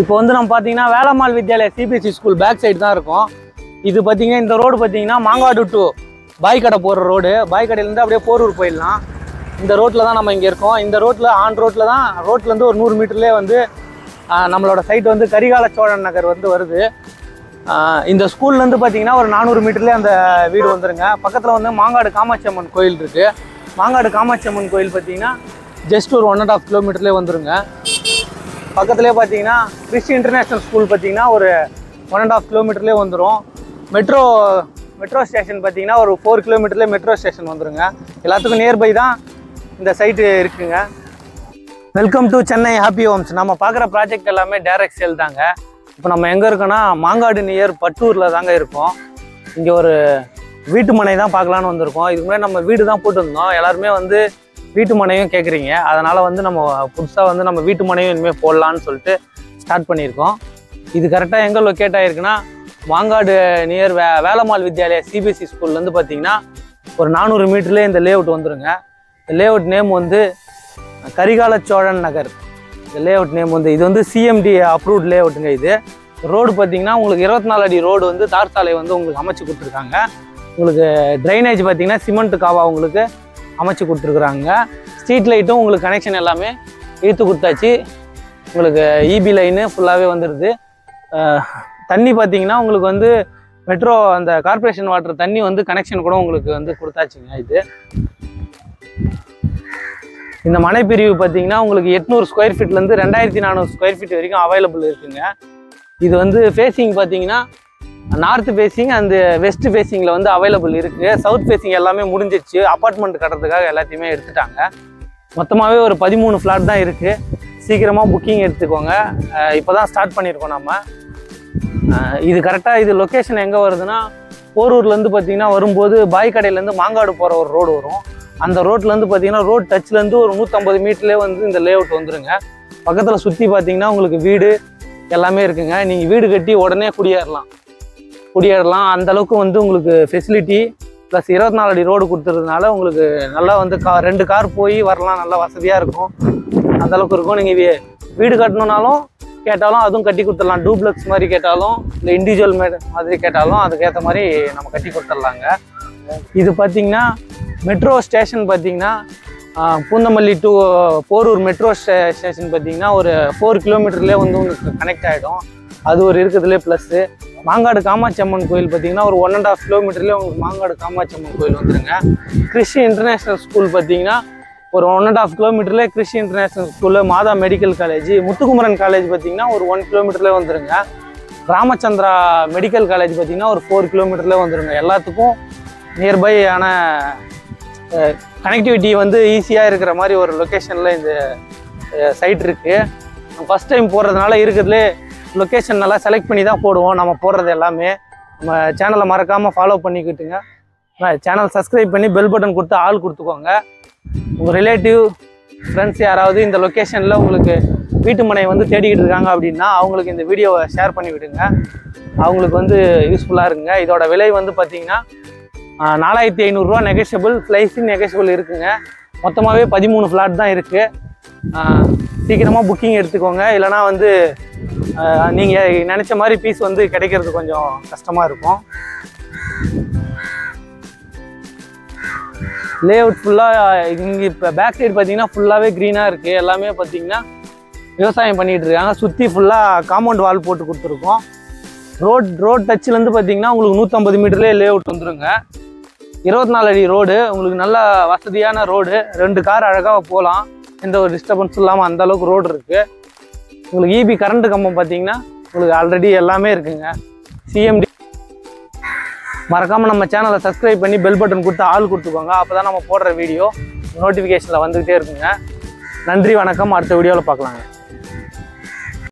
இப்போ வந்து நம்ம பார்த்தீங்கன்னா Velammal Vidyalaya CBSE school back side தான் இருக்கும். இது பார்த்தீங்கன்னா இந்த ரோடு பார்த்தீங்கன்னா மாங்காடு டு பாய்க்கடை போகிற ரோடு பாய்க்கடையிலேருந்து அப்படியே போரூர் போயிடலாம். இந்த ரோட்டில் தான் நம்ம இங்கே இருக்கோம். இந்த ரோட்டில் ஆன் ரோட்டில் தான் ரோட்லேருந்து ஒரு நூறு மீட்டர்லேயே வந்து நம்மளோட சைட் வந்து கரிகால சோழன் நகர் வந்து வருது. இந்த ஸ்கூல்லேருந்து பார்த்தீங்கன்னா ஒரு நானூறு மீட்டர்லேயே அந்த வீடு வந்துருங்க. பக்கத்தில் வந்து மாங்காடு காமாட்சி அம்மன் கோயில் இருக்குது மாங்காடு காமாட்சி அம்மன் கோயில் பார்த்தீங்கன்னா ஜஸ்ட் ஒரு ஒன் அண்ட் ஆஃப் கிலோமீட்டர்லேயே வந்துருங்க. பக்கத்துலேயே பார்த்தீங்கன்னா கிறிஸ்டி இன்டர்நேஷ்னல் ஸ்கூல் பார்த்தீங்கன்னா ஒரு ஒன் அண்ட் ஆஃப் கிலோமீட்டர்லேயே வந்துடும் மெட்ரோ மெட்ரோ ஸ்டேஷன் பார்த்தீங்கன்னா ஒரு ஃபோர் கிலோமீட்டர்லேயே மெட்ரோ ஸ்டேஷன் வந்துடுங்க எல்லாத்துக்கும் நியர்பை தான் இந்த சைட்டு இருக்குங்க. Welcome to Chennai happy homes நம்ம பார்க்குற ப்ராஜெக்ட் எல்லாமே டைரக்ட் சேல் தாங்க. இப்போ நம்ம எங்கே இருக்கோன்னா மாங்காடு நியர் பட்டூரில் தாங்க இருக்கோம். இங்கே ஒரு வீட்டு மனை தான் பார்க்கலான்னு வந்திருக்கோம். இதுக்கு முன்னாடி நம்ம வீடு தான் போட்டுருந்தோம். எல்லாருமே வந்து வீட்டு மனையும் கேட்குறீங்க அதனால் வந்து நம்ம புதுசாக வந்து நம்ம வீட்டு மனையும் இனிமேல் போடலான்னு சொல்லிட்டு ஸ்டார்ட் பண்ணியிருக்கோம். இது கரெக்டாக எங்கே லொக்கேட் ஆகிருக்குன்னா மாங்காடு நியர் வே வேலம்மாள் வித்யாலயா சிபிஎஸ்சி ஸ்கூல்லேருந்து பார்த்தீங்கன்னா ஒரு நானூறு மீட்டர்லேயே இந்த லே அவுட் வந்துருங்க. இந்த லே அவுட் நேம் வந்து கரிகால சோழன் நகர். இந்த லே அவுட் நேம் வந்து இது வந்து சிஎம்டி அப்ரூவ்ட் லே அவுட்டுங்க இது. ரோடு பார்த்தீங்கன்னா உங்களுக்கு இருபத்தி நாலு அடி ரோடு வந்து தார் சாலை வந்து உங்களுக்கு அமைச்சு கொடுத்துருக்காங்க. உங்களுக்கு ட்ரைனேஜ் பார்த்தீங்கன்னா சிமெண்ட் காவா உங்களுக்கு அமைச்சு கொடுத்துருக்குறாங்க. ஸ்ட்ரீட் லைட்டும் உங்களுக்கு கனெக்ஷன் எல்லாமே இழுத்து கொடுத்தாச்சு. உங்களுக்கு இபி லைனு ஃபுல்லாகவே வந்துடுது தண்ணி பார்த்தீங்கன்னா உங்களுக்கு வந்து மெட்ரோ அந்த கார்ப்பரேஷன் வாட்டர் தண்ணி வந்து கனெக்ஷன் கூட உங்களுக்கு வந்து கொடுத்தாச்சுங்க இது. இந்த மனைப்பிரிவு பிரிவு பார்த்தீங்கன்னா உங்களுக்கு எட்நூறு ஸ்கொயர் ஃபீட்லேருந்து ரெண்டாயிரத்தி நானூறு ஸ்கொயர் ஃபீட் வரைக்கும் அவைலபிள் இருக்குங்க. இது வந்து ஃபேஸிங் பார்த்தீங்கன்னா நார்த் ஃபேஸிங் அந்த வெஸ்ட் ஃபேஸிங்கில் வந்து அவைலபிள் இருக்குது சவுத் ஃபேஸிங் எல்லாமே முடிஞ்சிருச்சு அப்பார்ட்மெண்ட் கட்டுறதுக்காக எல்லாத்தையுமே எடுத்துட்டாங்க. மொத்தமாகவே ஒரு பதிமூணு ஃப்ளாட் தான் இருக்குது சீக்கிரமாக புக்கிங் எடுத்துக்கோங்க. இப்போ தான் ஸ்டார்ட் பண்ணியிருக்கோம் நம்ம இது கரெக்டாக இது லொக்கேஷன் எங்கே வருதுன்னா போரூர்லேருந்து பார்த்தீங்கன்னா வரும்போது பாய் கடையிலேருந்து மாங்காடு போகிற ஒரு ரோடு வரும். அந்த ரோட்லேருந்து பார்த்தீங்கன்னா ரோட் டச்லேருந்து ஒரு நூற்றம்பது மீட்டர்லேயே வந்து இந்த லேஅவுட் வந்துருங்க. பக்கத்தில் சுற்றி பார்த்தீங்கன்னா உங்களுக்கு வீடு எல்லாமே இருக்குங்க. நீங்கள் வீடு கட்டி உடனே குடியேறலாம். குடியேறலாம். அந்த அளவுக்கு வந்து உங்களுக்கு ஃபெசிலிட்டி ப்ளஸ் இருபத்தி நாலு அடி ரோடு கொடுத்துறதுனால உங்களுக்கு நல்லா வந்து கா ரெண்டு கார் போய் வரலாம். நல்லா வசதியாக இருக்கும். அந்த அளவுக்கு இருக்கும். நீங்கள் வீடு கட்டணுன்னாலும் கேட்டாலும் அதுவும் கட்டி கொடுத்துடலாம். டூப்ளெக்ஸ் மாதிரி கேட்டாலும் இல்லை இண்டிவிஜுவல் மாதிரி கேட்டாலும் அதுக்கேற்ற மாதிரி நம்ம கட்டி கொடுத்துட்லாங்க. இது பார்த்தீங்கன்னா மெட்ரோ ஸ்டேஷன் பார்த்தீங்கன்னா பூந்தமல்லி டு போரூர் மெட்ரோ ஸ்டே ஸ்டேஷன் பார்த்தீங்கன்னா ஒரு ஃபோர் கிலோமீட்டர்லேயே வந்து உங்களுக்கு கனெக்ட் ஆகிடும் அது ஒரு இருக்கிறதுலே ப்ளஸ்ஸு மாங்காடு காமாட்சி அம்மன் கோயில் பார்த்தீங்கன்னா ஒரு ஒன் அண்ட் ஆஃப் கிலோமீட்டர்லேயே உங்களுக்கு மாங்காடு காமாட்சி அம்மன் கோயில் வந்துருங்க. கிறிஸ்டி இன்டர்நேஷ்னல் ஸ்கூல் பார்த்தீங்கன்னா ஒரு ஒன் அண்ட் ஆஃப் கிலோமீட்டர்லேயே கிறிஸ்டி இன்டர்நேஷ்னல் ஸ்கூலில் Matha medical college Muthukumaran college பார்த்தீங்கன்னா ஒரு ஒன் கிலோமீட்டர்லேயே வந்துருங்க. ராமச்சந்திரா மெடிக்கல் காலேஜ் பார்த்தீங்கன்னா ஒரு ஃபோர் கிலோமீட்டர்லேயே வந்துருங்க. எல்லாத்துக்கும் நியர்பை ஆன கனெக்டிவிட்டி வந்து ஈஸியாக இருக்கிற மாதிரி ஒரு லொக்கேஷனில் இந்த சைட் இருக்குது ஃபஸ்ட் டைம் போடுறதுனால இருக்கிறதுலே லொக்கேஷன் நல்லா செலக்ட் பண்ணி தான் போடுவோம். நம்ம போடுறது எல்லாமே. நம்ம சேனலை மறக்காமல் ஃபாலோ பண்ணிக்கிட்டுங்க. சேனல் சப்ஸ்கிரைப் பண்ணி பெல் பட்டன் கொடுத்து ஆள் கொடுத்துக்கோங்க. உங்கள் ரிலேட்டிவ் ஃப்ரெண்ட்ஸ் யாராவது இந்த லொக்கேஷனில் உங்களுக்கு வீட்டு மனை வந்து தேடிக்கிட்டு இருக்காங்க அப்படின்னா அவங்களுக்கு இந்த வீடியோவை ஷேர் பண்ணி விடுங்க. அவங்களுக்கு வந்து யூஸ்ஃபுல்லாக இருக்குங்க இதோட விலை வந்து பார்த்தீங்கன்னா நாலாயிரத்தி ஐநூறுரூவா நெகஷியபிள் ஃப்ளைஸிங் நெகஷியபிள் இருக்குங்க. மொத்தமாகவே பதிமூணு ஃப்ளாட் தான் இருக்குது சீக்கிரமாக புக்கிங் எடுத்துக்கோங்க. இல்லைனா வந்து நீங்கள் நினச்ச மாதிரி பீஸ் வந்து கிடைக்கிறது கொஞ்சம் கஷ்டமாக இருக்கும். லே அவுட் ஃபுல்லாக இங்கே இப்போ பேக் சைடு பார்த்தீங்கன்னா ஃபுல்லாகவே க்ரீனாக இருக்குது எல்லாமே பார்த்தீங்கன்னா விவசாயம் பண்ணிகிட்டு இருக்காங்க. சுற்றி ஃபுல்லாக காம்பவுண்ட் வால் போட்டு கொடுத்துருக்கோம். ரோட் ரோட் டச்சிலேருந்து பார்த்தீங்கன்னா உங்களுக்கு நூற்றம்பது மீட்டர்லேயே லே அவுட் வந்துருங்க. இருபத்தி நாலு அடி ரோடு உங்களுக்கு நல்ல வசதியான ரோடு ரெண்டு கார் அழகாக போகலாம். எந்த ஒரு டிஸ்டர்பன்ஸும் இல்லாமல் அந்த அளவுக்கு ரோடு இருக்குது உங்களுக்கு இபி கரண்ட் கம்பம் பார்த்தீங்கன்னா உங்களுக்கு ஆல்ரெடி எல்லாமே இருக்குங்க. சிஎம்டி மறக்காமல் நம்ம சேனலை சப்ஸ்கிரைப் பண்ணி பெல் பட்டன் கொடுத்து ஆள் கொடுத்துக்கோங்க. அப்போ தான் நம்ம போடுற வீடியோ நோட்டிஃபிகேஷனில் வந்துக்கிட்டே இருக்குங்க. நன்றி வணக்கம். அடுத்த வீடியோவில் பார்க்கலாங்க.